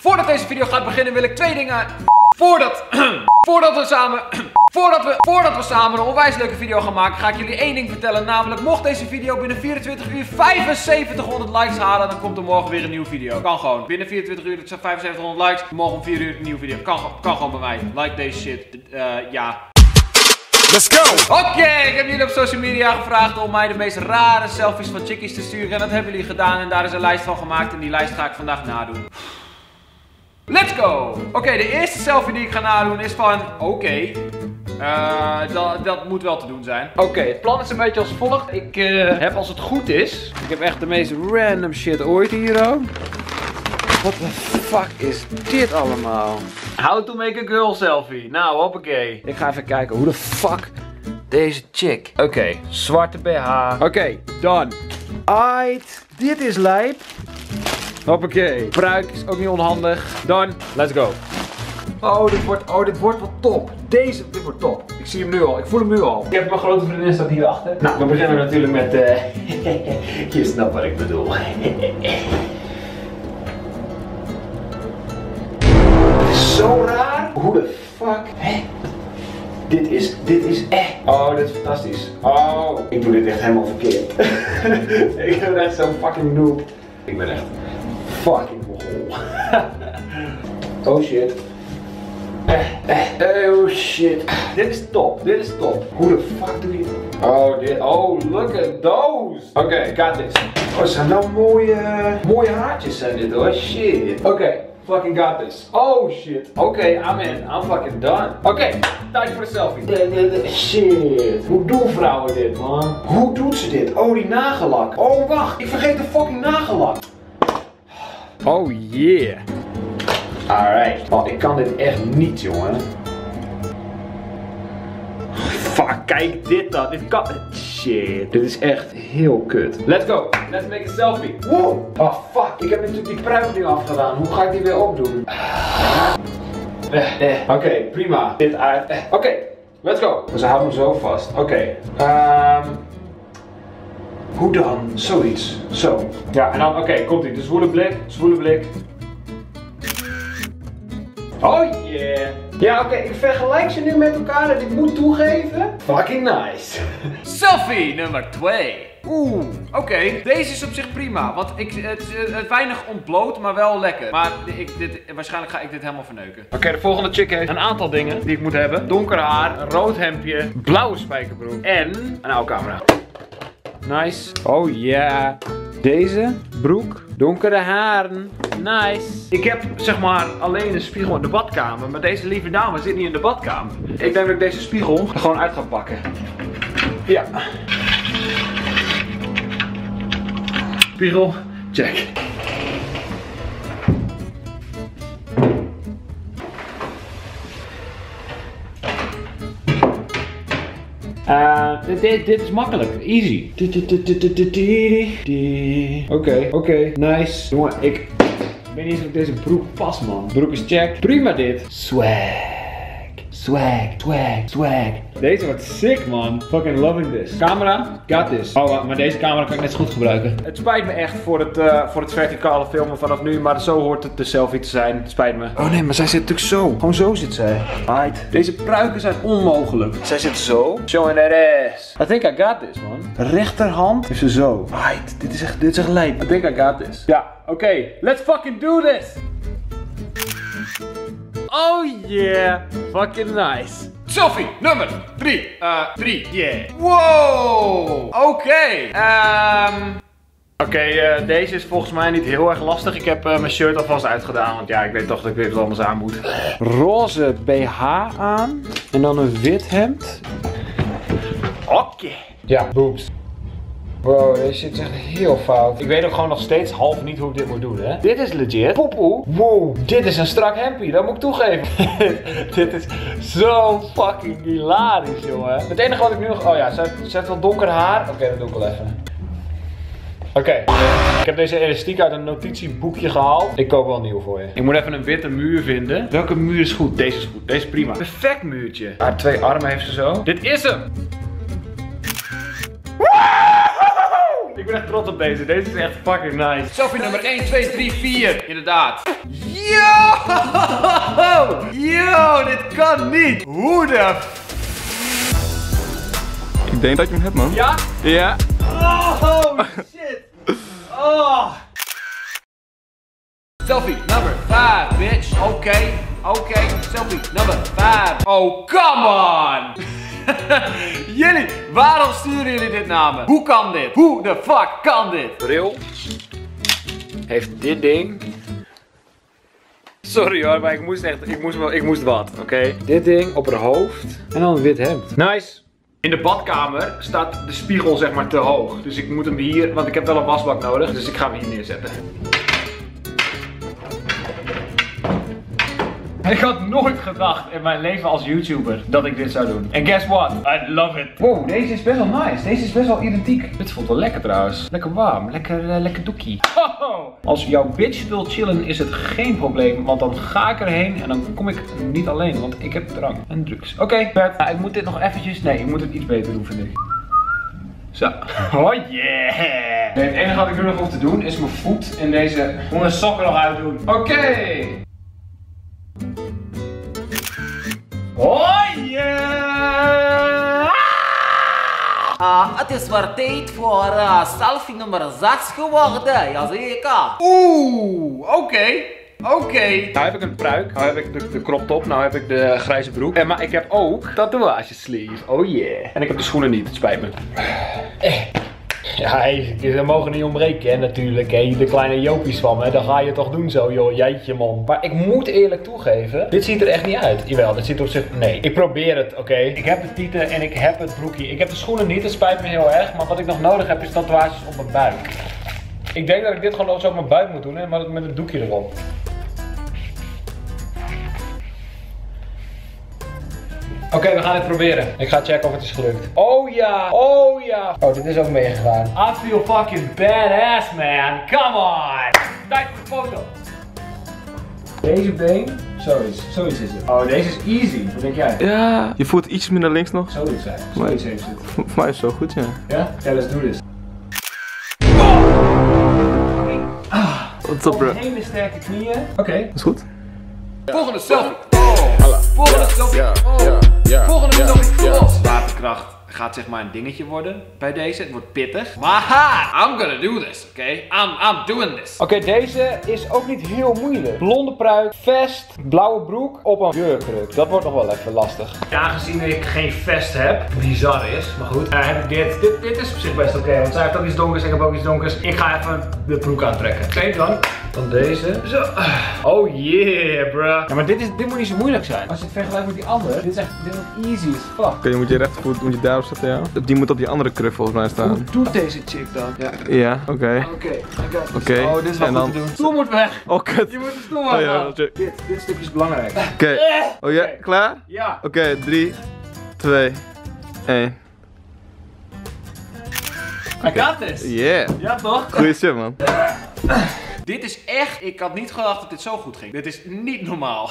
Voordat deze video gaat beginnen wil ik twee dingen... Voordat... voordat we samen... Voordat we, voordat we samen een onwijs leuke video gaan maken, ga ik jullie één ding vertellen. Namelijk, mocht deze video binnen 24 uur 7500 likes halen, dan komt er morgen weer een nieuwe video. Kan gewoon. Binnen 24 uur, dat zijn 7500 likes. Morgen om 4 uur een nieuwe video. Kan, kan gewoon bij mij. Like deze shit. Uh, ja. Let's go! Oké, ik heb jullie op social media gevraagd om mij de meest rare selfies van chickies te sturen. En dat hebben jullie gedaan en daar is een lijst van gemaakt. En die lijst ga ik vandaag nadoen. Let's go! Oké, de eerste selfie die ik ga nadoen is van... Oké, uh, dat, dat moet wel te doen zijn. Oké, het plan is een beetje als volgt. Ik uh, heb als het goed is... Ik heb echt de meest random shit ooit hier ook. What the fuck is dit allemaal? How to make a girl selfie. Nou, hoppakee. Ik ga even kijken hoe de fuck deze chick. Oké, zwarte BH. Oké, done. Aight, dit is lijp. Hoppakee. Pruik is ook niet onhandig. Done. Let's go. Oh, dit wordt, oh, dit wordt wat top. Deze, dit wordt top. Ik zie hem nu al. Ik voel hem nu al. Ik heb mijn grote vriendin staat hier achter. Nou, we beginnen natuurlijk met... Uh, je snapt wat ik bedoel. Het is zo raar. Hoe de fuck? Hè? Dit is, dit is echt. Oh, dit is fantastisch. Oh, ik doe dit echt helemaal verkeerd. ik ben echt zo'n fucking noob. Ik ben echt fucking mogol. oh shit. Oh shit. Dit is top. Dit is top. Hoe de fuck doe je? Oh, dit. Oh, look at those. Oké, okay, got this. Oh, zijn nou mooie, mooie haartjes zijn dit hoor. Shit. Oké. Okay. Fucking got this. Oh shit. Oké, okay, I'm in. I'm fucking done. Oké, tijd voor de selfie. Shit. Hoe doen vrouwen dit, man? Hoe doet ze dit? Oh, die nagellak. Oh, wacht. Ik vergeet de fucking nagellak. Oh yeah. Alright. Oh, ik kan dit echt niet, jongen. Fuck, kijk dit dan. Dit kan... Shit. Dit is echt heel kut. Let's go. Let's make a selfie. Wow. Oh, fuck. Ik heb natuurlijk die pruik nu afgedaan. Hoe ga ik die weer opdoen? Eh, eh. Oké, prima. Dit uit. Eh. Oké, let's go. Ze houden me zo vast. Oké. Okay. Um, hoe dan? Zoiets. Zo. Ja, en dan, oké, komt ie. De zwoele blik. Zwoele blik. Oh yeah. Ja, oké, ik vergelijk ze nu met elkaar en ik moet toegeven. Fucking nice. Selfie nummer 2. Oeh, oké. Deze is op zich prima. Want ik, het, het weinig ontbloot, maar wel lekker. Maar ik, dit, waarschijnlijk ga ik dit helemaal verneuken. Oké, de volgende chick heeft een aantal dingen die ik moet hebben. Donker haar, een rood hemdje, blauwe spijkerbroek en een oude camera. Nice. Oh yeah. Deze broek, donkere haren. Nice. Ik heb zeg maar alleen een spiegel in de badkamer. Maar deze lieve dame zit niet in de badkamer. Ik denk dat ik deze spiegel gewoon uit ga pakken. Ja. Spiegel, check. Dit, dit, is makkelijk. Easy. Oké, oké. Nice. Jongen, ik... Ik weet niet eens of deze broek pas, man. Broek is check. Prima dit. Swag. Swag, swag, swag. Deze wordt sick, man. Fucking loving this. Camera, got this. Oh, maar deze camera kan ik net zo goed gebruiken. Het spijt me echt voor het, uh, voor het verticale filmen vanaf nu, maar zo hoort het de selfie te zijn. Het spijt me. Oh nee, maar zij zit natuurlijk zo. Gewoon zo zit zij. Right. Deze pruiken zijn onmogelijk. Zij zit zo. Showing that ass. I think I got this, man. Rechterhand is ze zo. Right. Dit is echt, dit is echt lijp. I think I got this. Ja, oké. Okay. Let's fucking do this. Oh yeah, fucking nice. Selfie nummer 3. Uh, 3, yeah. Wow, oké. Okay. Um... Oké, okay, uh, deze is volgens mij niet heel erg lastig. Ik heb uh, mijn shirt alvast uitgedaan, want ja, ik weet toch dat ik weer wat anders aan moet. Roze BH aan en dan een wit hemd. Oké. Ja, boobs. Wow, deze zit echt heel fout. Ik weet ook gewoon nog steeds half niet hoe ik dit moet doen, hè. Dit is legit. Poepoe. Wow, dit is een strak hempie, dat moet ik toegeven. dit is zo fucking hilarisch, jongen. Het enige wat ik nu nog... Oh ja, zet, zet wel donker haar. Oké, dat doe ik wel even. Oké, ik heb deze elastiek uit een notitieboekje gehaald. Ik koop wel een nieuw voor je. Ik moet even een witte muur vinden. Welke muur is goed? Deze is goed. Deze is prima. Perfect muurtje. Haar twee armen heeft ze zo. Dit is hem! Ben echt trots op deze. Deze is echt fucking nice. Selfie nummer 1, 2, 3, 4. Inderdaad. Ja! Yo, dit kan niet. Hoe de... Ik denk dat je hem hebt, man. Ja? Ja. Oh, shit. Oh. Selfie number 5, bitch. Oké, oké. Selfie number 5. Oh, come on. jullie, waarom sturen jullie dit naar me? Hoe kan dit? Hoe de fuck kan dit? Bril heeft dit ding. Sorry hoor, maar ik moest echt, ik moest, wel, ik moest wat, oké? Dit ding op haar hoofd en dan een wit hemd. Nice. In de badkamer staat de spiegel zeg maar te hoog. Dus ik moet hem hier, want ik heb wel een wasbak nodig. Dus ik ga hem hier neerzetten. Ik had nooit gedacht in mijn leven als YouTuber dat ik dit zou doen. En guess what? I love it. Wow, deze is best wel nice. Deze is best wel identiek. Dit voelt wel lekker trouwens. Lekker warm. Lekker, eh, lekker doekie. Als jouw bitch wil chillen is het geen probleem. Want dan ga ik erheen en dan kom ik niet alleen. Want ik heb drank en drugs. Oké, vet. Nou, ik moet dit nog eventjes... Nee, ik moet het iets beter doen vind ik. Zo. Oh yeah. Nee, het enige wat ik nu nog hoef te doen is mijn voet in deze... Moet mijn sokken nog uitdoen. Oké. Yeah! Ah, het is weer tijd voor uh, selfie nummer 6 geworden, jazeker. Oeh, oké. Oké. Nou heb ik een pruik, nou heb ik de, de crop top, nou heb ik de grijze broek. En, maar ik heb ook tatoeage sleeve. Oh yeah. En ik heb de schoenen niet, het spijt me. Ja, ze mogen niet ontbreken hè, natuurlijk. Hè. De kleine jopies van me, dan ga je toch doen zo, joh. Jeetje man. Maar ik moet eerlijk toegeven, dit ziet er echt niet uit. Jawel, dit ziet er op zich... Nee, ik probeer het, oké. Ik heb de tieten en ik heb het broekje. Ik heb de schoenen niet, het spijt me heel erg. Maar wat ik nog nodig heb is tatoeages op mijn buik. Ik denk dat ik dit gewoon zo op mijn buik moet doen, hè, maar met een doekje erop. Oké, we gaan het proberen. Ik ga checken of het is gelukt. Oh ja, oh ja. Oh, dit is ook meegegaan. I feel fucking badass, man. Come on. Tijd voor de foto. Deze been, zoiets, zoiets is het. Oh, deze is easy. Wat denk jij? Ja. Je voelt iets minder links nog. Zoiets zijn. Zoiets heeft het. Voor voor mij is het zo goed, ja. Ja? Ja, let's do this. Wat is op, bro? Hele sterke knieën. Oké. Is goed? Volgende selfie. Volgende selfie. Volgende yeah, selfie. yeah. Oh. Waterkracht gaat zeg maar een dingetje worden bij deze. Het wordt pittig. Maar ha, I'm gonna do this, oké? I'm, I'm doing this. Oké, deze is ook niet heel moeilijk. Blonde pruik, vest, blauwe broek op een jurkruk. Dat wordt nog wel even lastig. Ja, aangezien ik geen vest heb, bizar is, maar goed, uh, heb ik dit. dit. Dit is op zich best oké, want zij heeft ook iets donkers, ik heb ook iets donkers. Ik ga even de broek aantrekken. Oké, dan. Dan deze. Zo. Oh yeah, bruh. Ja, maar dit, is, dit moet niet zo moeilijk zijn. Als je het vergelijkt met die andere, dit is echt dit wordt easy as fuck. Oké, je moet je rechtervoet moet je Die moet op die andere kruk volgens mij staan. Hoe doet deze chick dan? Ja. Ja, oké. Oké. Oké, Oh, dit is wel en goed dan- te doen. Stoel moet weg. Oh, kut. Je moet de stoel Oh ja. Dit, dit stukje is belangrijk. Oké. Oh ja, klaar? Ja. Oké, 3, 2, 1. I got this. Yeah. Ja toch? Goeie shit, man. Dit is echt, ik had niet gedacht dat dit zo goed ging. Dit is niet normaal.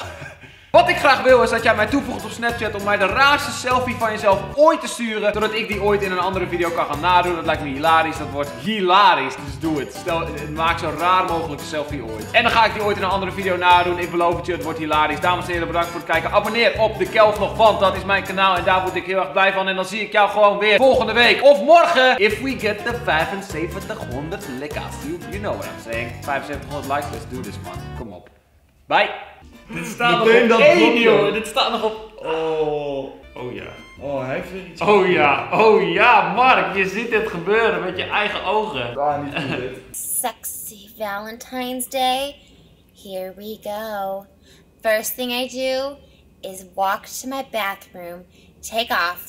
Wat ik graag wil is dat jij mij toevoegt op Snapchat om mij de raarste selfie van jezelf ooit te sturen. Zodat ik die ooit in een andere video kan gaan nadoen. Dat lijkt me hilarisch. Dat wordt hilarisch. Dus doe het. Stel, maak zo raar mogelijke selfie ooit. En dan ga ik die ooit in een andere video nadoen. Ik beloof het je, het wordt hilarisch. Dames en heren, bedankt voor het kijken. Abonneer op de Kelvlog, want dat is mijn kanaal. En daar word ik heel erg blij van. En dan zie ik jou gewoon weer volgende week. Of morgen. If we get the 7500 likes. You, you know what I'm saying. 7500 likes, let's do this man. Kom op. Bye. Dit staat Meteen nog op dat één, blokje. joh. Dit staat nog op... Oh, oh ja. Oh, hij heeft weer iets. Oh ja, oh ja, Mark, je ziet dit gebeuren met je eigen ogen. Ah, niet goed dit. Sexy Valentine's Day. Here we go. First thing I do is walk to my bathroom, take off